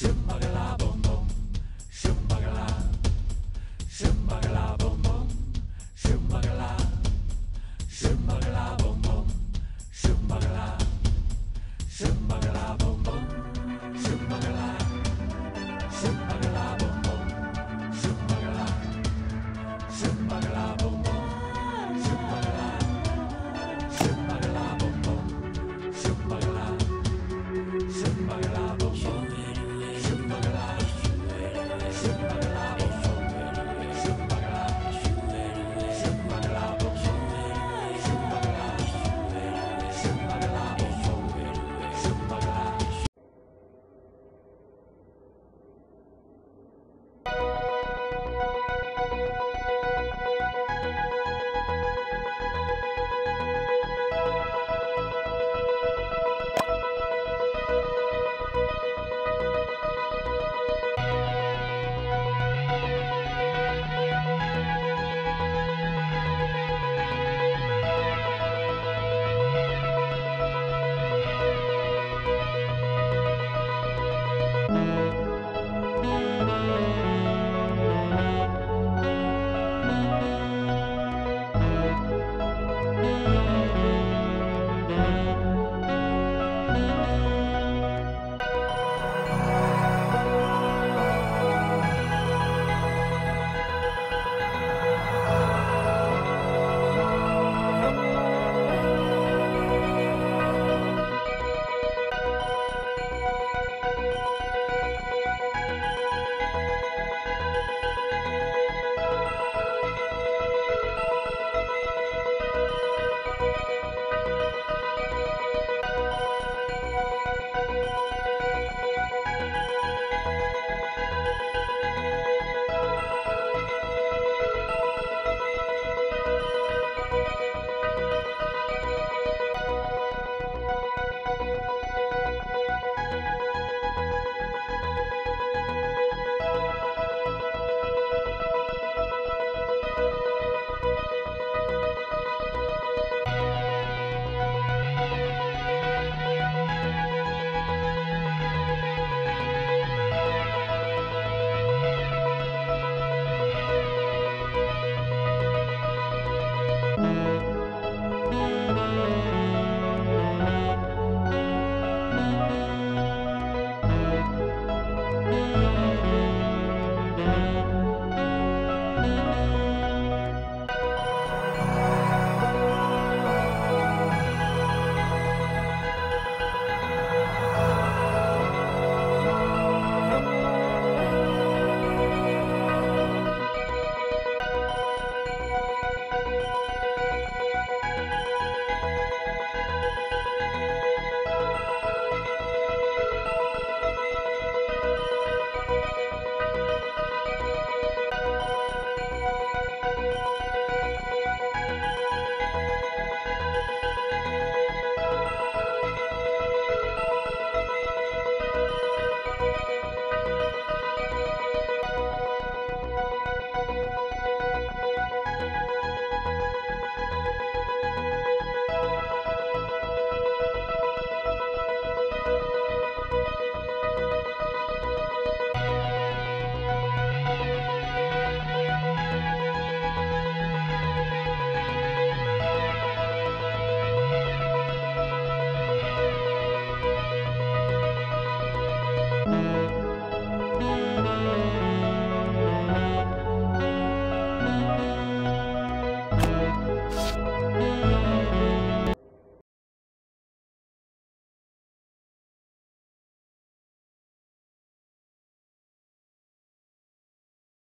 Shimmagalabo.